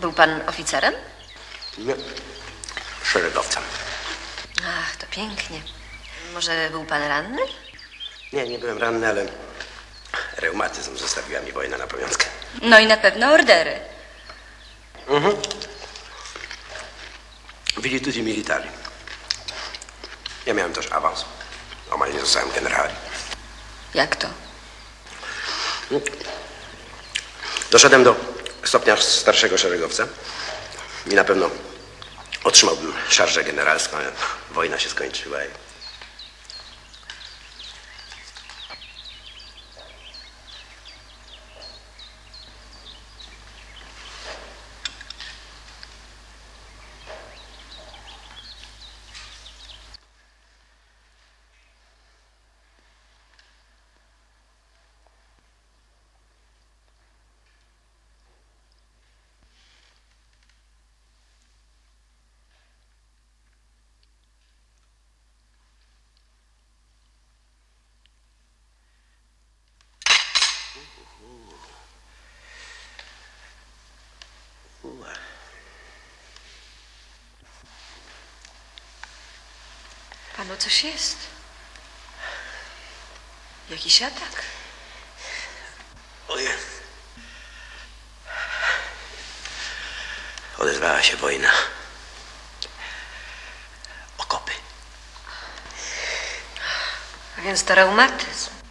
Był pan oficerem? Nie. Szeregowcem. Ach, to pięknie. Może był pan ranny? Nie, nie byłem ranny, ale reumatyzm zostawiła mi wojna na pamiątkę. No i na pewno ordery. Virtuti militari. Ja miałem też awans. Omal nie zostałem generałem. Jak to? Doszedłem do stopnia starszego szeregowca i na pewno otrzymałbym szarżę generalską, wojna się skończyła Panu coś jest. Jakiś atak. Ojej. Odezwała się wojna. Okopy. A więc to reumatyzm.